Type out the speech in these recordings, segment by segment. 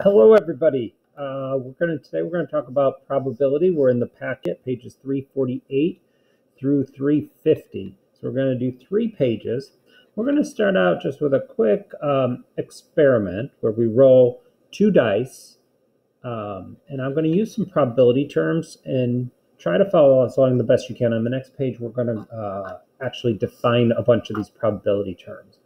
Hello, everybody. Uh, we're going to today we're going to talk about probability. We're in the packet, pages 348 through 350. So we're going to do three pages. We're going to start out just with a quick um, experiment where we roll two dice, um, and I'm going to use some probability terms and try to follow us along the best you can. On the next page, we're going to uh, actually define a bunch of these probability terms.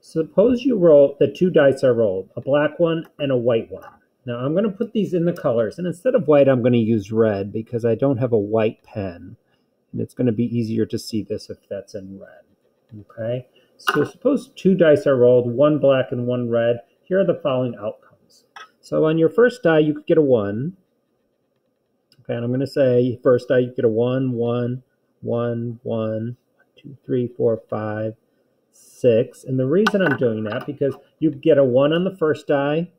Suppose you roll, the two dice are rolled, a black one and a white one. Now I'm going to put these in the colors, and instead of white, I'm going to use red because I don't have a white pen. And it's going to be easier to see this if that's in red. Okay, so suppose two dice are rolled, one black and one red. Here are the following outcomes. So on your first die, you could get a one. Okay, and I'm going to say first die, you get a one, one, one, one, two, three, four, five, six. And the reason I'm doing that, because you get a one on the first die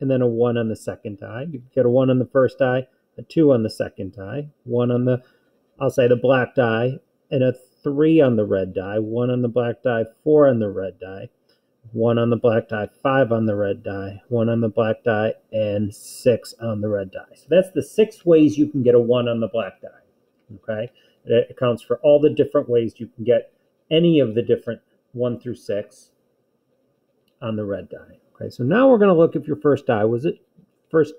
and then a one on the second die. You get a one on the first die, a two on the second die, one on the, I'll say the black die, and a three on the red die, one on the black die, four on the red die, one on the black die, five on the red die, one on the black die, and six on the red die. So that's the six ways you can get a one on the black die. Okay, it accounts for all the different ways you can get any of the different 1 through 6 on the red die. Okay, so now we're going to look if your first die was it first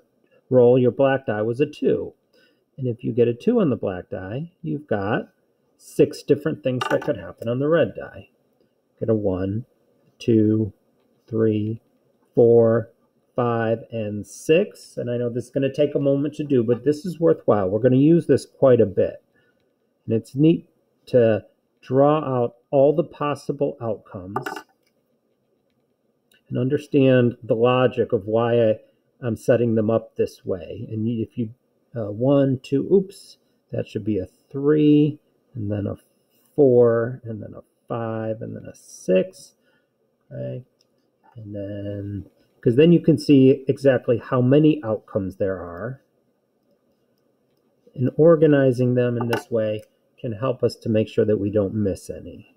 roll, your black die was a 2. And if you get a 2 on the black die, you've got six different things that could happen on the red die. Get a 1, 2, 3, 4, 5, and 6. And I know this is going to take a moment to do, but this is worthwhile. We're going to use this quite a bit. And it's neat to draw out all the possible outcomes and understand the logic of why I, am setting them up this way. And if you, uh, one, two, oops, that should be a three, and then a four, and then a five, and then a six. Okay. And then, because then you can see exactly how many outcomes there are. And organizing them in this way can help us to make sure that we don't miss any.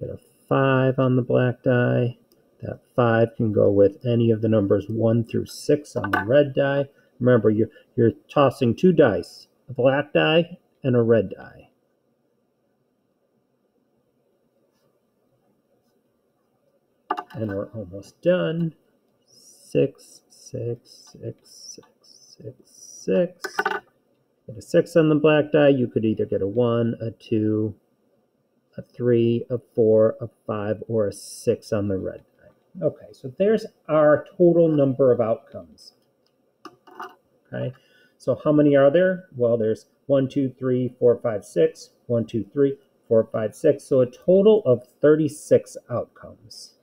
Get a 5 on the black die. That 5 can go with any of the numbers 1 through 6 on the red die. Remember, you're, you're tossing two dice, a black die and a red die. And we're almost done. Six, six, six, six, six, six. Get a six on the black die. You could either get a one, a two, a three, a four, a five, or a six on the red die. Okay, so there's our total number of outcomes. Okay, so how many are there? Well, there's one, two, three, four, five, six. One, two, three, four, five, six. So a total of 36 outcomes.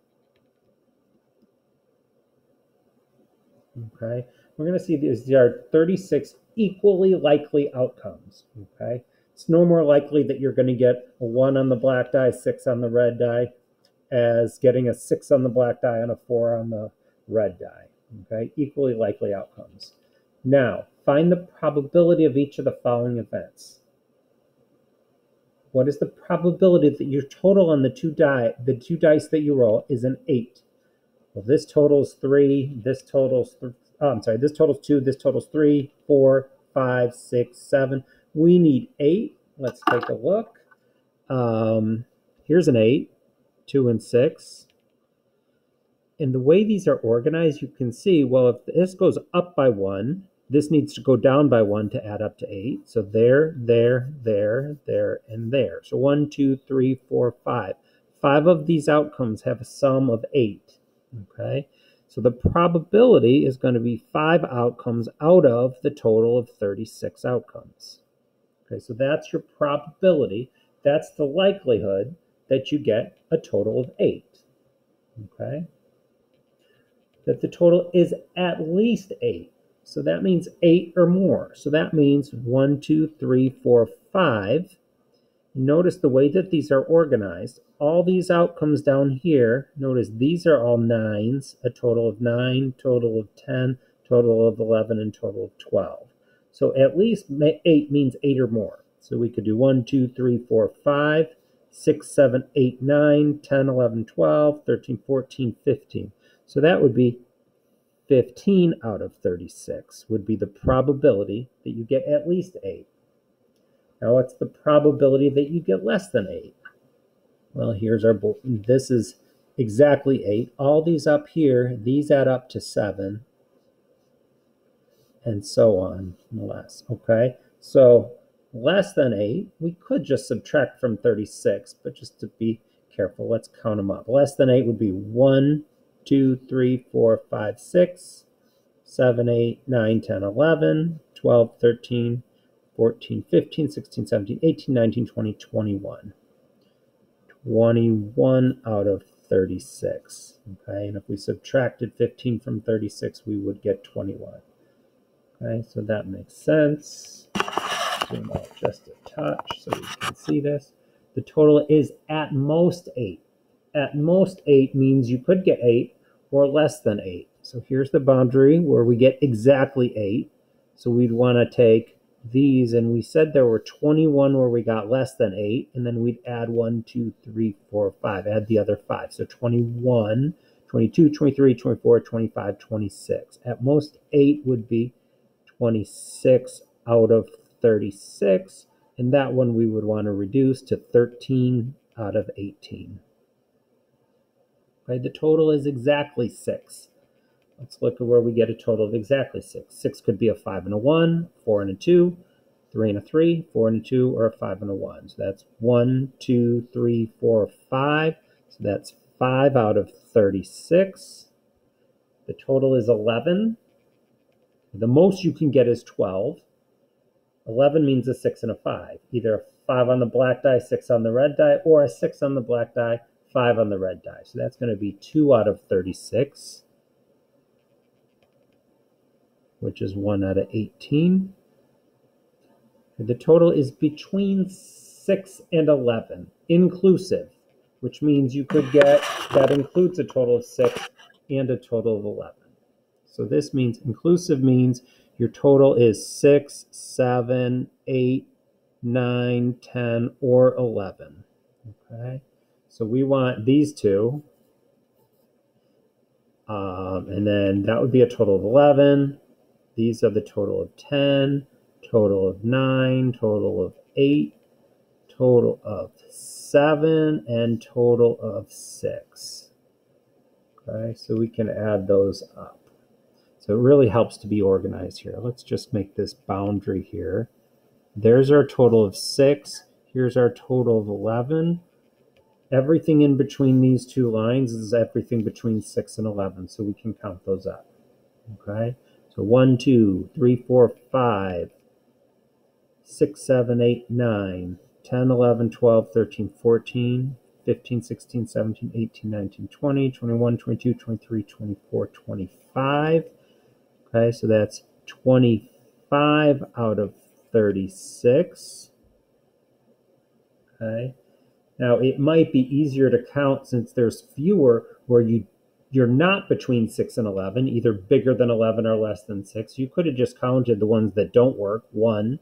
Okay, we're going to see these are 36 equally likely outcomes. Okay, it's no more likely that you're going to get a one on the black die, six on the red die, as getting a six on the black die and a four on the red die. Okay, equally likely outcomes. Now, find the probability of each of the following events. What is the probability that your total on the two die, the two dice that you roll, is an eight? Well, this totals three, this totals, th oh, I'm sorry, this totals two, this totals three, four, five, six, seven. We need eight. Let's take a look. Um, here's an eight, two and six. And the way these are organized, you can see, well, if this goes up by one, this needs to go down by one to add up to eight. So there, there, there, there, and there. So one, two, three, four, five. Five of these outcomes have a sum of eight. Okay, so the probability is going to be five outcomes out of the total of 36 outcomes. Okay, so that's your probability. That's the likelihood that you get a total of eight. Okay, that the total is at least eight. So that means eight or more. So that means one, two, three, four, five Notice the way that these are organized. All these outcomes down here, notice these are all nines, a total of nine, total of 10, total of 11, and total of 12. So at least eight means eight or more. So we could do one, two, three, four, five. 6, 7, 8, 9, 10, 11, 12, 13, 14, 15. So that would be 15 out of 36 would be the probability that you get at least 8. Now, what's the probability that you get less than 8? Well, here's our, this is exactly 8. All these up here, these add up to 7, and so on, less, okay? So less than 8, we could just subtract from 36, but just to be careful, let's count them up. Less than 8 would be 1, 2, 3, 4, 5, 6, 7, 8, 9, 10, 11, 12, 13, 14, 15, 16, 17, 18, 19, 20, 21. 21 out of 36. Okay, and if we subtracted 15 from 36, we would get 21. Okay, so that makes sense. Zoom out just a touch so we can see this. The total is at most 8. At most 8 means you could get 8 or less than 8. So here's the boundary where we get exactly 8. So we'd want to take these, and we said there were 21 where we got less than 8, and then we'd add 1, 2, 3, 4, 5, add the other 5. So 21, 22, 23, 24, 25, 26. At most, 8 would be 26 out of 36, and that one we would want to reduce to 13 out of 18. Okay, the total is exactly 6. Let's look at where we get a total of exactly 6. 6 could be a 5 and a 1, 4 and a 2, 3 and a 3, 4 and a 2, or a 5 and a 1. So that's 1, 2, 3, 4, 5. So that's 5 out of 36. The total is 11. The most you can get is 12. 11 means a 6 and a 5. Either a 5 on the black die, 6 on the red die, or a 6 on the black die, 5 on the red die. So that's going to be 2 out of 36 which is 1 out of 18. The total is between 6 and 11, inclusive, which means you could get, that includes a total of 6 and a total of 11. So this means inclusive means your total is 6, 7, 8, 9, 10, or 11. Okay, so we want these two. Um, and then that would be a total of 11. These are the total of 10, total of 9, total of 8, total of 7, and total of 6. Okay, so we can add those up. So it really helps to be organized here. Let's just make this boundary here. There's our total of 6. Here's our total of 11. Everything in between these two lines is everything between 6 and 11, so we can count those up. Okay, so 1, 2, 3, 4, 5, 6, 7, 8, 9, 10, 11, 12, 13, 14, 15, 16, 17, 18, 19, 20, 21, 22, 23, 24, 25. Okay, so that's 25 out of 36. Okay. Now it might be easier to count since there's fewer where you you're not between 6 and 11, either bigger than 11 or less than 6. You could have just counted the ones that don't work 1,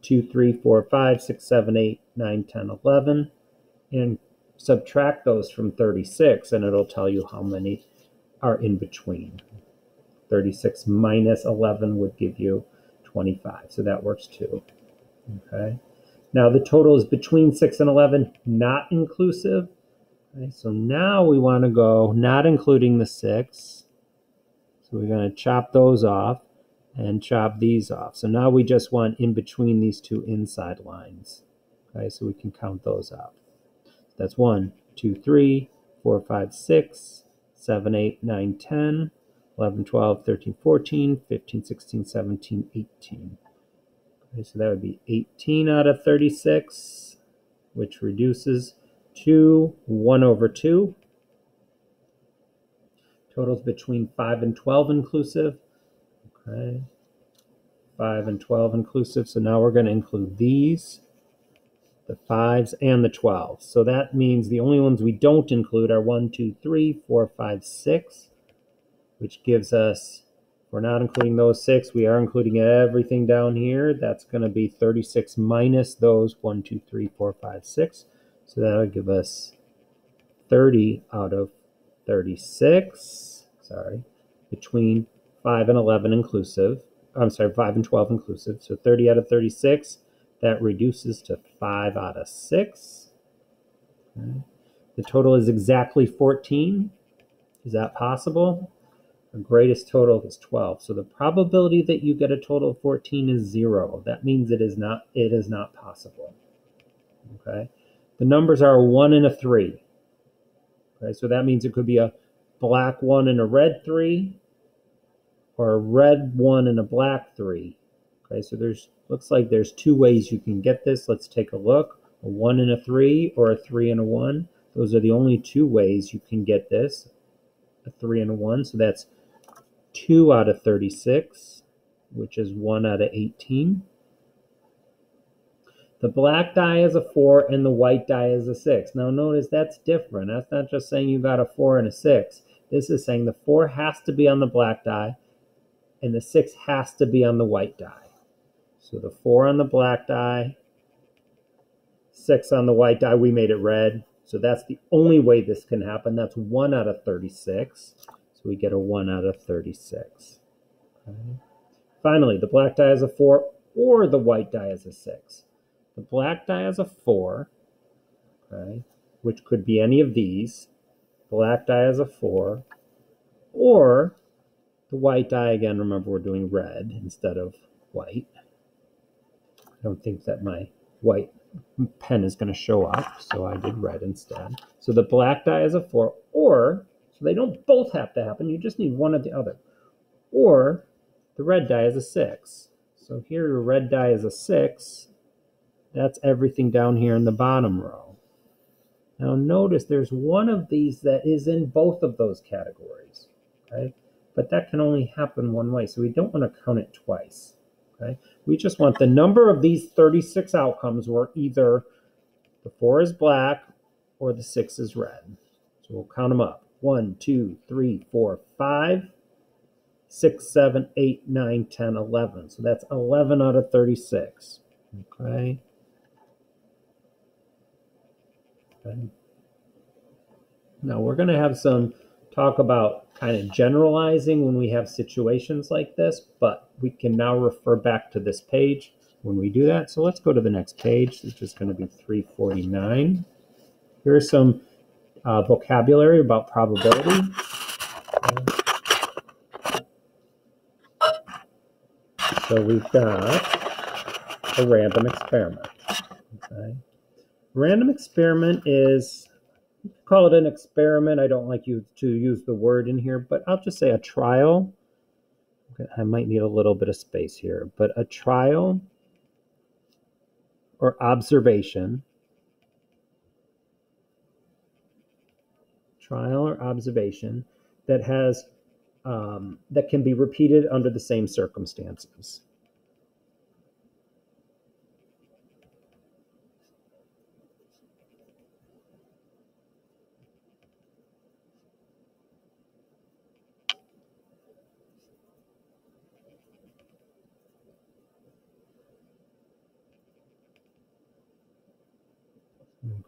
2, 3, 4, 5, 6, 7, 8, 9, 10, 11, and subtract those from 36, and it'll tell you how many are in between. 36 minus 11 would give you 25, so that works too. Okay. Now the total is between 6 and 11, not inclusive. Okay, so now we want to go, not including the 6. So we're going to chop those off and chop these off. So now we just want in between these two inside lines. Okay, so we can count those out. That's 1, 2, 3, 4, 5, 6, 7, 8, 9, 10, 11, 12, 13, 14, 15, 16, 17, 18. Okay, so that would be 18 out of 36, which reduces 2, 1 over 2. Totals between 5 and 12 inclusive. Okay. 5 and 12 inclusive. So now we're going to include these, the 5s and the 12s. So that means the only ones we don't include are 1, 2, 3, 4, 5, 6, which gives us, we're not including those 6. We are including everything down here. That's going to be 36 minus those 1, 2, 3, 4, 5, 6. So that'll give us 30 out of 36, sorry, between 5 and 11 inclusive. I'm sorry, 5 and 12 inclusive. So 30 out of 36, that reduces to 5 out of 6. Okay. The total is exactly 14. Is that possible? The greatest total is 12. So the probability that you get a total of 14 is 0. That means it is not it is not possible. Okay? The numbers are a 1 and a 3. Okay? So that means it could be a black 1 and a red 3 or a red 1 and a black 3. Okay? So there's looks like there's two ways you can get this. Let's take a look. A 1 and a 3 or a 3 and a 1. Those are the only two ways you can get this. A 3 and a 1. So that's 2 out of 36, which is 1 out of 18. The black die is a 4 and the white die is a 6. Now notice that's different. That's not just saying you got a 4 and a 6. This is saying the 4 has to be on the black die and the 6 has to be on the white die. So the 4 on the black die, 6 on the white die, we made it red. So that's the only way this can happen. That's 1 out of 36. So we get a 1 out of 36. Okay. Finally, the black die is a 4 or the white die is a 6. The black die has a 4, okay, which could be any of these. Black die has a 4. Or the white die, again, remember we're doing red instead of white. I don't think that my white pen is going to show up, so I did red instead. So the black die is a 4, or so they don't both have to happen. You just need one or the other. Or the red die is a 6. So here your red die is a 6. That's everything down here in the bottom row. Now notice there's one of these that is in both of those categories. Okay? But that can only happen one way, so we don't want to count it twice. Okay? We just want the number of these 36 outcomes where either the 4 is black or the 6 is red. So we'll count them up. 1, 2, 3, 4, 5, 6, 7, 8, 9, 10, 11. So that's 11 out of 36. Okay. Now we're going to have some talk about kind of generalizing when we have situations like this, but we can now refer back to this page when we do that. So let's go to the next page, which is going to be 349. Here's some uh, vocabulary about probability. So we've got a random experiment. Okay. Random experiment is, call it an experiment. I don't like you to use the word in here, but I'll just say a trial. I might need a little bit of space here, but a trial or observation trial or observation that has um, that can be repeated under the same circumstances.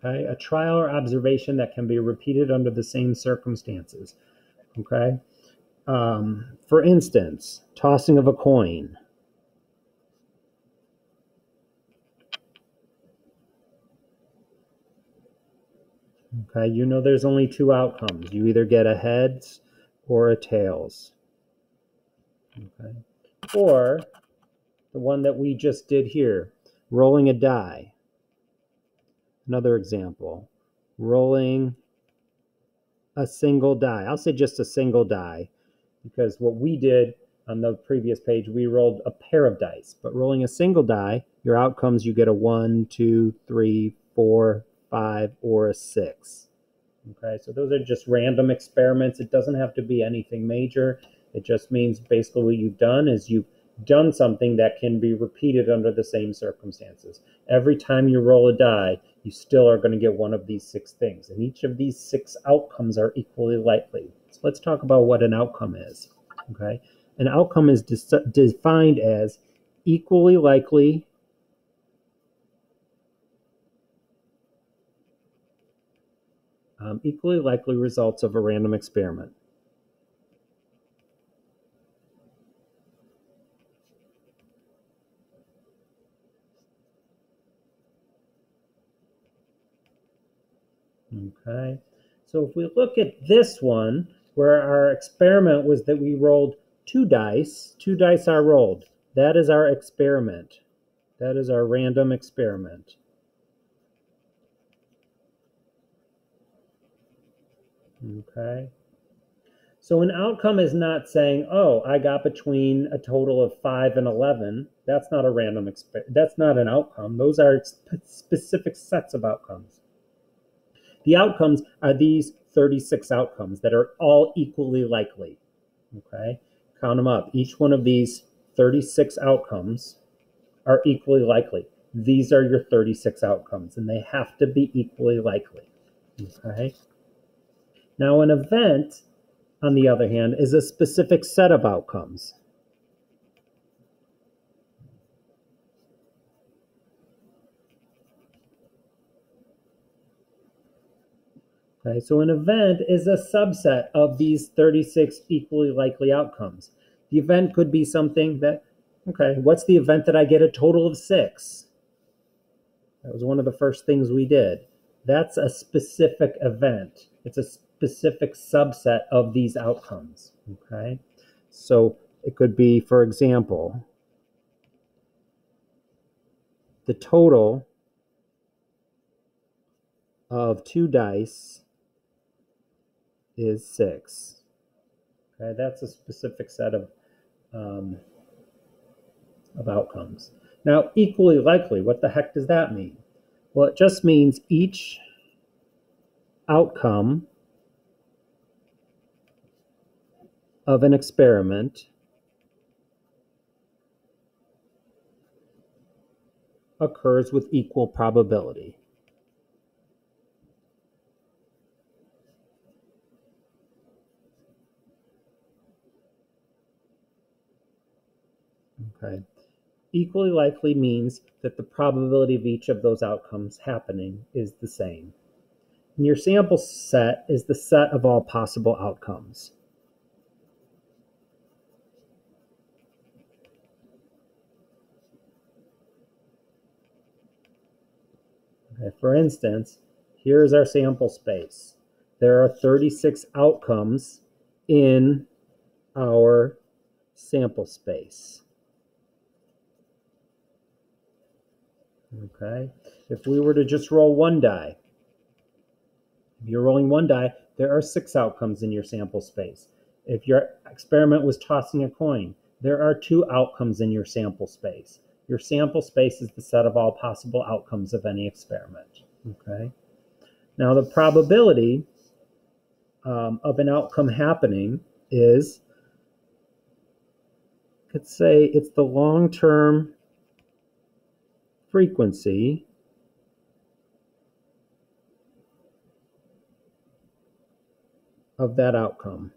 Okay, a trial or observation that can be repeated under the same circumstances. Okay, um, for instance, tossing of a coin. Okay, you know there's only two outcomes. You either get a heads or a tails. Okay, or the one that we just did here, rolling a die. Another example, rolling a single die. I'll say just a single die because what we did on the previous page, we rolled a pair of dice. But rolling a single die, your outcomes, you get a one, two, three, four, five, or a six. Okay, so those are just random experiments. It doesn't have to be anything major. It just means basically what you've done is you've done something that can be repeated under the same circumstances. Every time you roll a die, you still are going to get one of these six things. And each of these six outcomes are equally likely. So let's talk about what an outcome is. Okay. An outcome is de- defined as equally likely um, equally likely results of a random experiment. Okay, so if we look at this one, where our experiment was that we rolled two dice, two dice are rolled. That is our experiment. That is our random experiment. Okay. So an outcome is not saying, oh, I got between a total of 5 and 11. That's not a random. That's not an outcome. Those are specific sets of outcomes. The outcomes are these 36 outcomes that are all equally likely. Okay? Count them up. Each one of these 36 outcomes are equally likely. These are your 36 outcomes, and they have to be equally likely. Okay? Now, an event, on the other hand, is a specific set of outcomes. Okay, so an event is a subset of these 36 equally likely outcomes. The event could be something that, okay, what's the event that I get a total of six? That was one of the first things we did. That's a specific event. It's a specific subset of these outcomes, okay? So it could be, for example, the total of two dice is 6. Okay, that's a specific set of, um, of outcomes. Now, equally likely, what the heck does that mean? Well, it just means each outcome of an experiment occurs with equal probability. Equally likely means that the probability of each of those outcomes happening is the same. And your sample set is the set of all possible outcomes. Okay, for instance, here's our sample space. There are 36 outcomes in our sample space. Okay, if we were to just roll one die, if you're rolling one die, there are six outcomes in your sample space. If your experiment was tossing a coin, there are two outcomes in your sample space. Your sample space is the set of all possible outcomes of any experiment. Okay. Now the probability um, of an outcome happening is, let's say it's the long-term frequency of that outcome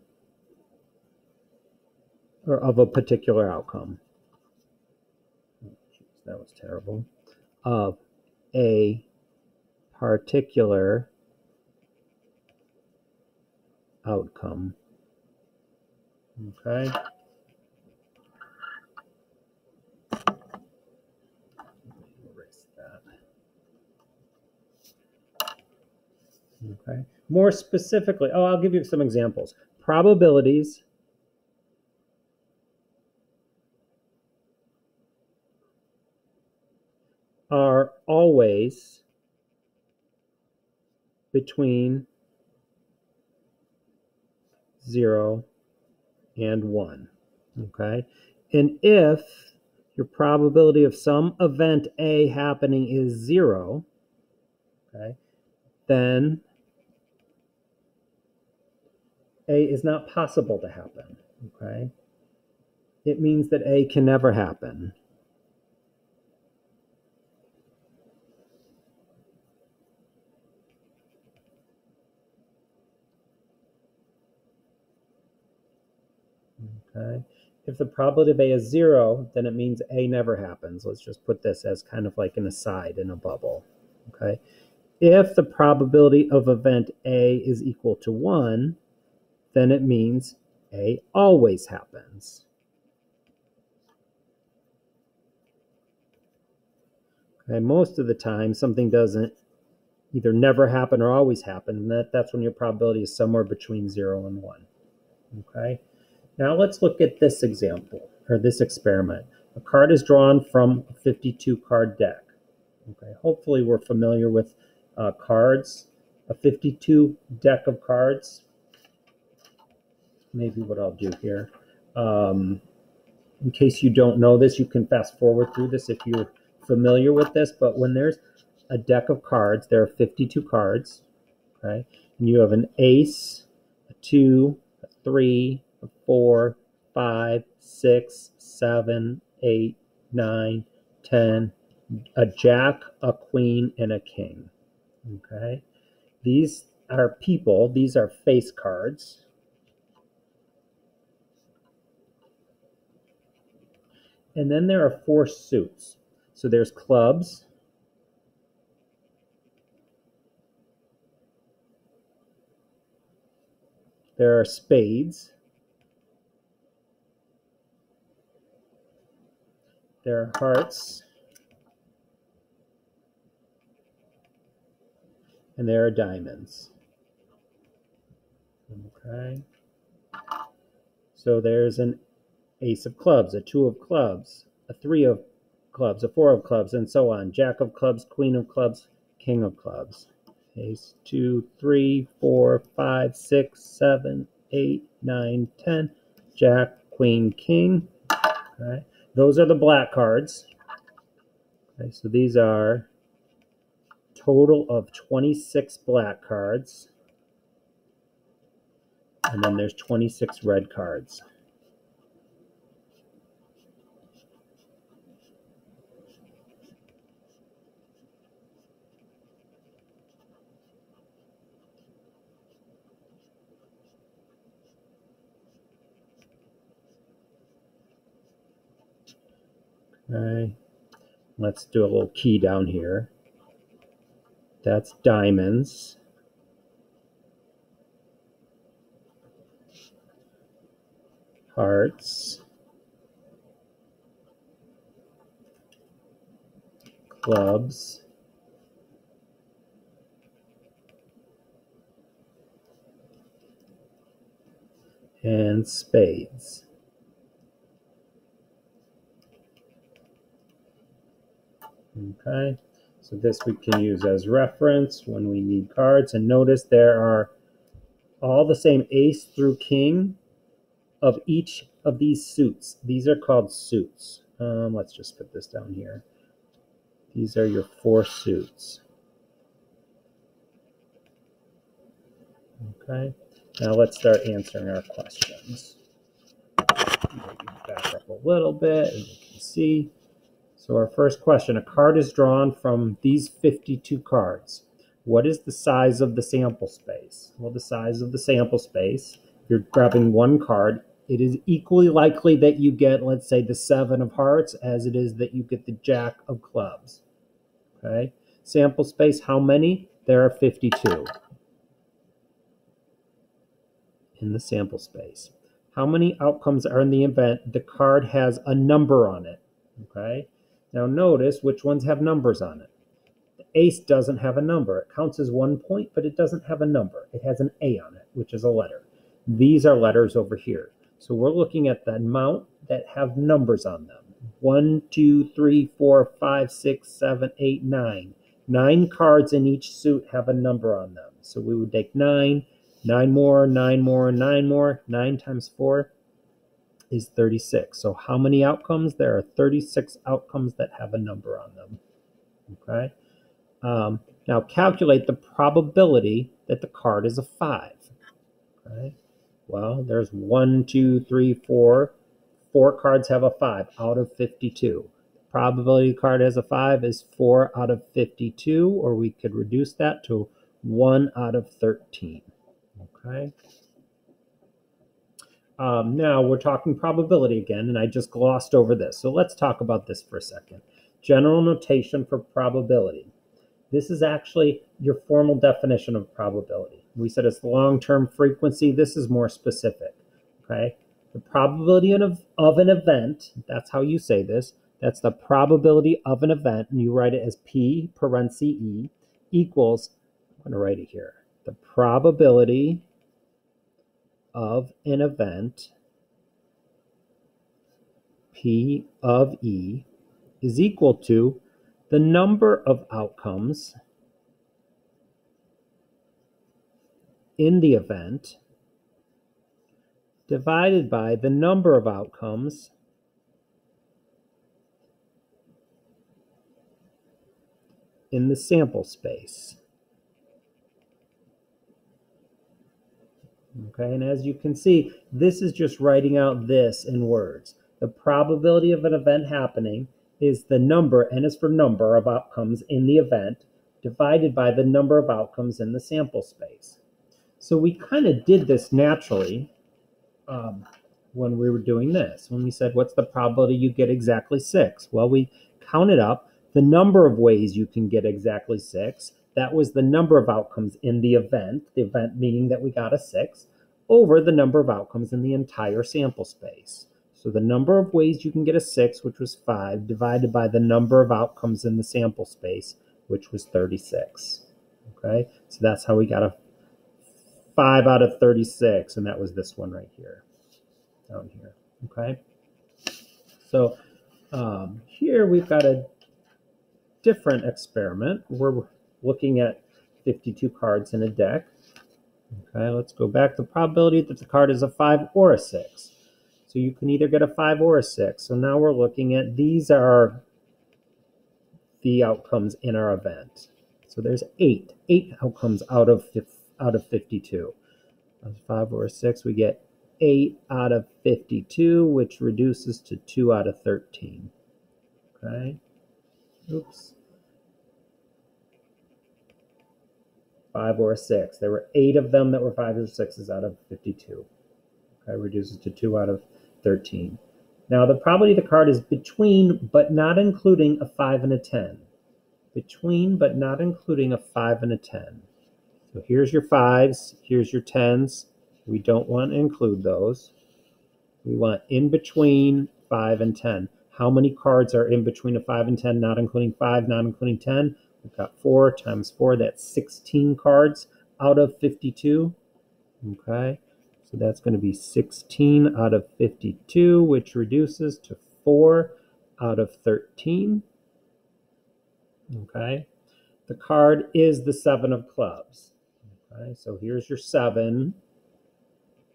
or of a particular outcome. Oh, that was terrible. Of a particular outcome. Okay. Okay. More specifically, oh, I'll give you some examples. Probabilities are always between 0 and 1. Okay? And if your probability of some event A happening is 0, okay, then A is not possible to happen. Okay? It means that A can never happen. Okay. If the probability of A is zero, then it means A never happens. Let's just put this as kind of like an aside in a bubble. Okay. if the probability of event A is equal to 1, then it means A always happens. Okay, most of the time, something doesn't either never happen or always happen, and that, that's when your probability is somewhere between 0 and 1. Okay, now let's look at this example, or this experiment. A card is drawn from a 52 card deck. Okay, hopefully we're familiar with uh, cards, a 52 deck of cards. Maybe what I'll do here. Um, in case you don't know this, you can fast forward through this if you're familiar with this, but when there's a deck of cards, there are 52 cards, okay? And you have an ace, a two, a three, a four, five, six, seven, eight, nine, ten, a jack, a queen, and a king. Okay. These are people, these are face cards. And then there are four suits. So there's clubs. There are spades. There are hearts. and there are diamonds. Okay. So there's an ace of clubs, a two of clubs, a three of clubs, a four of clubs, and so on. Jack of clubs, queen of clubs, king of clubs. Ace, two, three, four, five, six, seven, eight, nine, ten. Jack, queen, king. Okay. Those are the black cards. Okay, so these are total of 26 black cards. And then there's 26 red cards. Okay, let's do a little key down here. That's diamonds. Hearts. Clubs. And spades. Okay. So this we can use as reference when we need cards. And notice there are all the same ace through king of each of these suits. These are called suits. Um, let's just put this down here. These are your four suits. Okay, now let's start answering our questions. Back up a little bit, and can see so our first question, a card is drawn from these 52 cards. What is the size of the sample space? Well, the size of the sample space, if you're grabbing one card, it is equally likely that you get, let's say, the seven of hearts as it is that you get the jack of clubs. Okay. Sample space, how many? There are 52 in the sample space. How many outcomes are in the event the card has a number on it? Okay. Now notice which ones have numbers on it. The ace doesn't have a number. It counts as one point, but it doesn't have a number. It has an A on it, which is a letter. These are letters over here. So we're looking at the amount that have numbers on them. One, two, three, four, five, six, seven, eight, nine. Nine cards in each suit have a number on them. So we would take nine, nine more, nine more, nine more. Nine times four is 36. So how many outcomes? There are 36 outcomes that have a number on them. Okay. Um, now calculate the probability that the card is a 5. Okay. Well, there's one, two, three, four. Four cards have a 5 out of 52. The probability card has a 5 is 4 out of 52, or we could reduce that to 1 out of 13. Okay. Um, now we're talking probability again, and I just glossed over this. So let's talk about this for a second. General notation for probability. This is actually your formal definition of probability. We said it's long-term frequency. This is more specific, okay? The probability of, of an event, that's how you say this, that's the probability of an event, and you write it as P parenthesis E equals, I'm going to write it here, the probability of an event, P of E, is equal to the number of outcomes in the event divided by the number of outcomes in the sample space. Okay, and as you can see, this is just writing out this in words. The probability of an event happening is the number, n is for number of outcomes in the event, divided by the number of outcomes in the sample space. So we kind of did this naturally um, when we were doing this. When we said, what's the probability you get exactly six? Well, we counted up the number of ways you can get exactly six. That was the number of outcomes in the event, the event meaning that we got a six, over the number of outcomes in the entire sample space. So the number of ways you can get a six, which was five, divided by the number of outcomes in the sample space, which was 36. Okay, so that's how we got a five out of 36, and that was this one right here, down here. Okay, so um, here we've got a different experiment. We're looking at 52 cards in a deck. Okay, let's go back. The probability that the card is a five or a six. So you can either get a five or a six. So now we're looking at these are the outcomes in our event. So there's eight, eight outcomes out of out of 52. A five or a six, we get eight out of 52, which reduces to two out of 13. Okay. Oops. Five or a six. There were eight of them that were fives or sixes out of 52. Okay, reduces to two out of 13. Now, the probability the card is between, but not including a 5 and a 10. Between, but not including a 5 and a 10. So here's your 5s, here's your 10s. We don't want to include those. We want in between 5 and 10. How many cards are in between a 5 and 10, not including 5, not including 10? We've got 4 times 4, that's 16 cards out of 52. Okay. So that's going to be 16 out of 52, which reduces to 4 out of 13. Okay. The card is the 7 of clubs. Okay. So here's your 7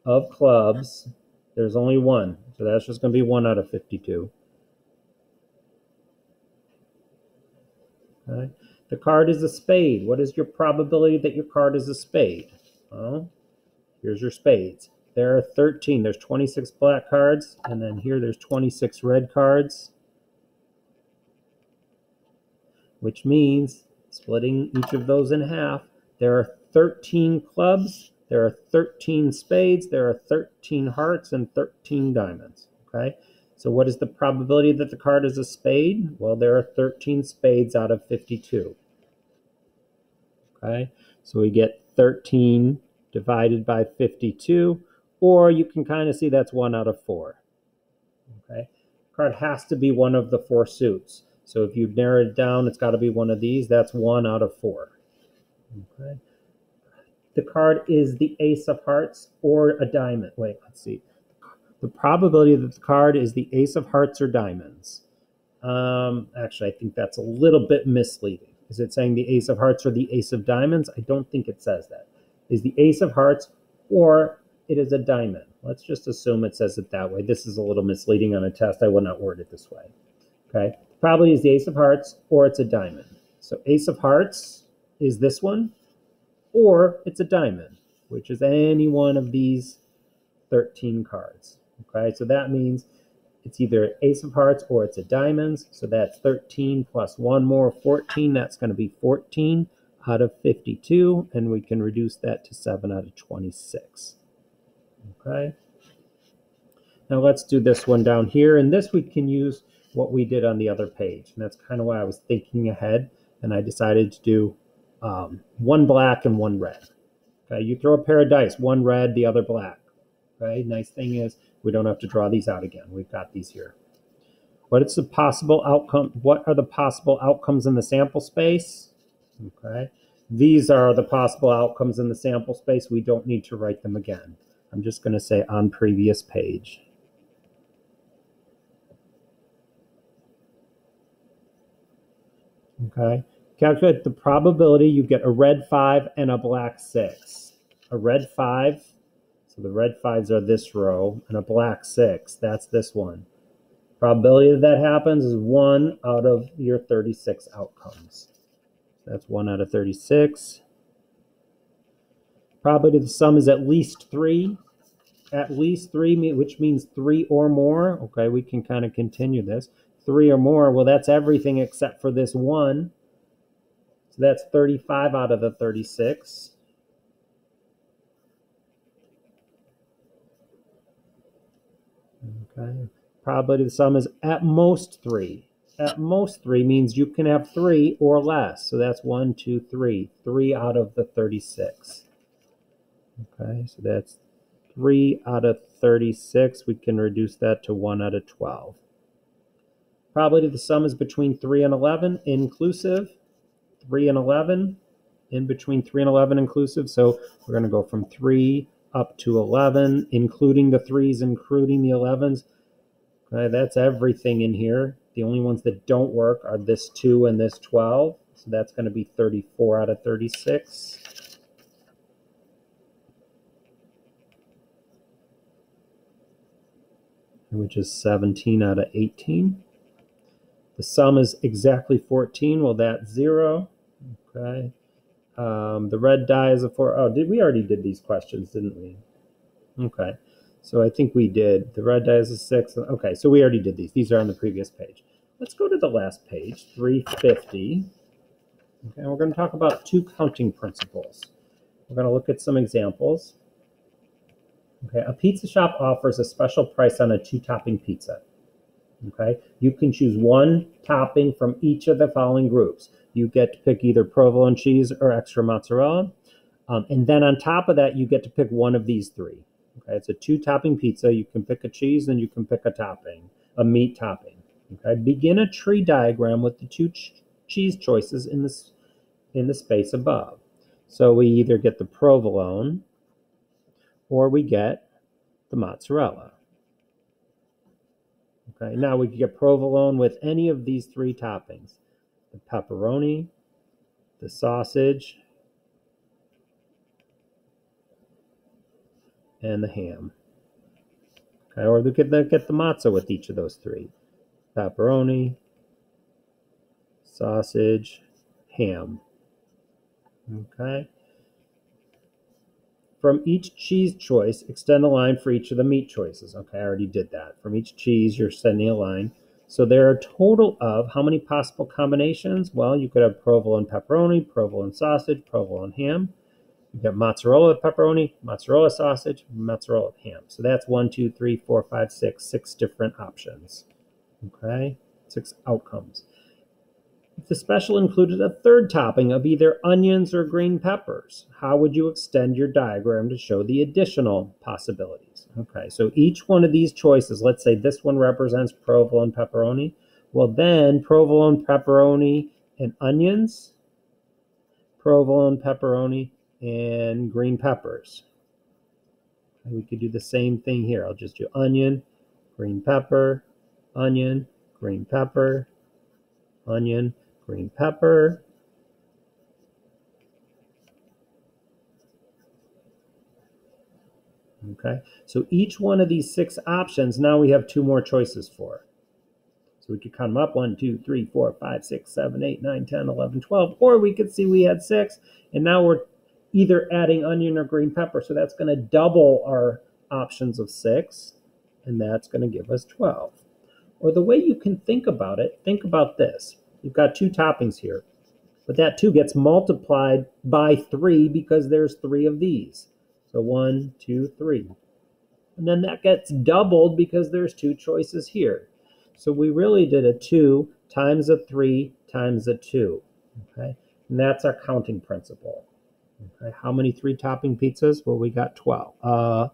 of clubs. There's only one. So that's just going to be 1 out of 52. Okay. The card is a spade. What is your probability that your card is a spade? Well, Here's your spades. There are 13. There's 26 black cards, and then here there's 26 red cards, which means splitting each of those in half, there are 13 clubs, there are 13 spades, there are 13 hearts, and 13 diamonds. Okay, so what is the probability that the card is a spade? Well, there are 13 spades out of 52. Okay, so we get 13 divided by 52, or you can kind of see that's one out of four. Okay, card has to be one of the four suits. So if you narrow it down, it's got to be one of these. That's one out of four. Okay. The card is the ace of hearts or a diamond. Wait, let's see. The probability that the card is the ace of hearts or diamonds. Um, actually, I think that's a little bit misleading. Is it saying the ace of hearts or the ace of diamonds? I don't think it says that is the ace of hearts or it is a diamond. Let's just assume it says it that way. This is a little misleading on a test. I will not word it this way. Okay, probably is the ace of hearts or it's a diamond. So ace of hearts is this one or it's a diamond, which is any one of these 13 cards. Okay, so that means it's either ace of hearts or it's a diamonds. So that's 13 plus one more, 14. That's going to be 14 out of 52, and we can reduce that to 7 out of 26. Okay. Now let's do this one down here, and this we can use what we did on the other page, and that's kind of why I was thinking ahead. and I decided to do um, one black and one red. Okay, you throw a pair of dice, one red, the other black. Okay, nice thing is we don't have to draw these out again. We've got these here. What is the possible outcome? What are the possible outcomes in the sample space? Okay, these are the possible outcomes in the sample space. We don't need to write them again. I'm just going to say on previous page. Okay, calculate the probability you get a red 5 and a black 6. A red 5, so the red 5s are this row, and a black 6, that's this one. Probability that that happens is 1 out of your 36 outcomes. That's 1 out of 36. Probability the sum is at least 3. At least 3, which means 3 or more. Okay, we can kind of continue this. 3 or more, well, that's everything except for this 1. So that's 35 out of the 36. Okay. Probability of the sum is at most 3 at most three means you can have three or less. So that's one, two, three. Three out of the 36. Okay, so that's three out of 36. We can reduce that to one out of 12. Probability the sum is between 3 and 11 inclusive. 3 and 11 in between 3 and 11 inclusive. So we're going to go from 3 up to 11, including the 3s, including the 11s. Okay, uh, that's everything in here. The only ones that don't work are this 2 and this 12. So that's going to be 34 out of 36. Which is 17 out of 18. The sum is exactly 14. Well, that's 0. Okay. Um, the red die is a 4. Oh, did we already did these questions, didn't we? Okay. So I think we did. The red die is a six. Okay, so we already did these. These are on the previous page. Let's go to the last page, 350. Okay, we're going to talk about two counting principles. We're going to look at some examples. Okay, a pizza shop offers a special price on a two-topping pizza. Okay, you can choose one topping from each of the following groups. You get to pick either provolone cheese or extra mozzarella. Um, and then on top of that, you get to pick one of these three. Okay, it's a two topping pizza. You can pick a cheese and you can pick a topping, a meat topping. Okay, begin a tree diagram with the two ch cheese choices in this in the space above. So we either get the provolone or we get the mozzarella. Okay, now we can get provolone with any of these three toppings the pepperoni, the sausage, and the ham. Okay, or we could get the matzah with each of those three pepperoni, sausage, ham. Okay. From each cheese choice, extend a line for each of the meat choices. Okay, I already did that. From each cheese, you're sending a line. So there are a total of how many possible combinations? Well, you could have provolone pepperoni, provolone sausage, provolone ham. You've got mozzarella pepperoni, mozzarella sausage, mozzarella ham. So that's one, two, three, four, five, six, six different options. Okay, six outcomes. If the special included a third topping of either onions or green peppers, how would you extend your diagram to show the additional possibilities? Okay, so each one of these choices, let's say this one represents provolone pepperoni. Well, then provolone pepperoni and onions, provolone pepperoni and green peppers. And we could do the same thing here. I'll just do onion, green pepper, onion, green pepper, onion, green pepper. Okay, so each one of these six options, now we have two more choices for. So we could them up 1, 2, 3, 4, 5, 6, 7, 8, 9, 10, 11, 12. Or we could see we had six, and now we're either adding onion or green pepper. So that's going to double our options of six, and that's going to give us 12. Or the way you can think about it, think about this. You've got two toppings here, but that two gets multiplied by three because there's three of these. So one, two, three. And then that gets doubled because there's two choices here. So we really did a two times a three times a two. Okay, and that's our counting principle. Okay, how many three topping pizzas? Well, we got 12. Uh,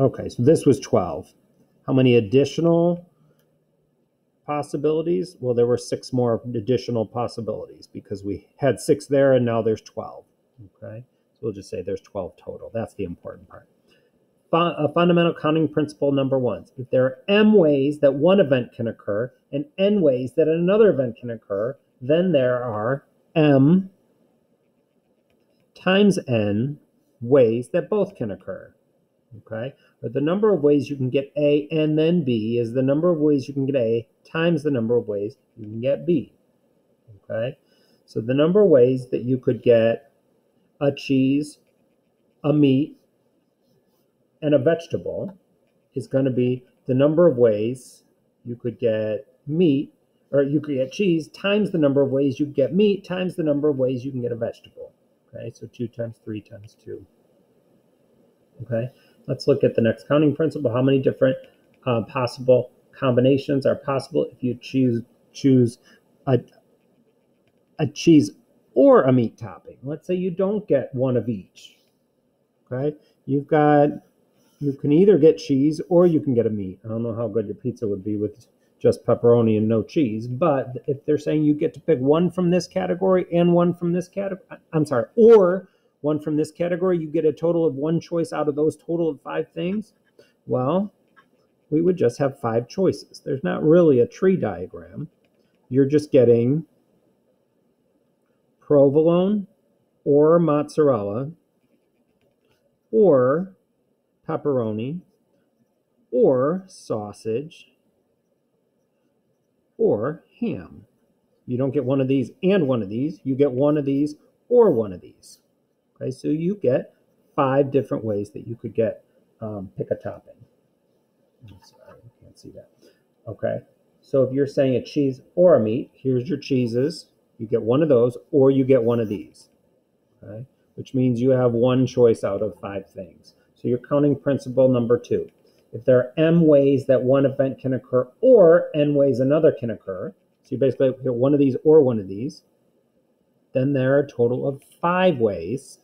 okay, so this was 12. How many additional possibilities? Well, there were six more additional possibilities because we had six there and now there's 12. Okay, so we'll just say there's 12 total. That's the important part. A fundamental counting principle number one. If there are m ways that one event can occur and n ways that another event can occur, then there are m times n ways that both can occur. Okay? But the number of ways you can get A and then B is the number of ways you can get A times the number of ways you can get B. Okay? So the number of ways that you could get a cheese, a meat, and a vegetable is going to be the number of ways you could get meat or you could get cheese times the number of ways you get meat times the number of ways you can get a vegetable. Okay, so 2 times 3 times 2. Okay, let's look at the next counting principle. How many different uh, possible combinations are possible if you choose choose a, a cheese or a meat topping? Let's say you don't get one of each. Okay, you've got you can either get cheese or you can get a meat. I don't know how good your pizza would be with just pepperoni and no cheese, but if they're saying you get to pick one from this category and one from this category, I'm sorry, or one from this category, you get a total of one choice out of those total of five things. Well, we would just have five choices. There's not really a tree diagram. You're just getting provolone or mozzarella or pepperoni or sausage or ham. You don't get one of these and one of these. You get one of these or one of these. Okay, so you get five different ways that you could get um, pick a topping. I'm sorry, I can't see that. Okay, so if you're saying a cheese or a meat, here's your cheeses. You get one of those or you get one of these. Okay, which means you have one choice out of five things. So you're counting principle number two. If there are m ways that one event can occur or n ways another can occur, so you basically get one of these or one of these, then there are a total of five ways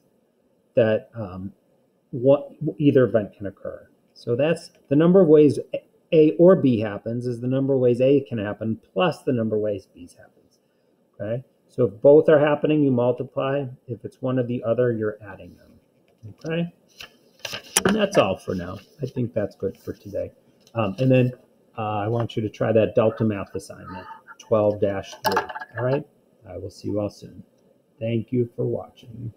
that um, what either event can occur. So that's the number of ways A or B happens is the number of ways A can happen plus the number of ways B happens. Okay. So if both are happening, you multiply. If it's one or the other, you're adding them. Okay. And that's all for now. I think that's good for today. Um, and then uh, I want you to try that Delta Math assignment, 12 3. All right. I will see you all soon. Thank you for watching.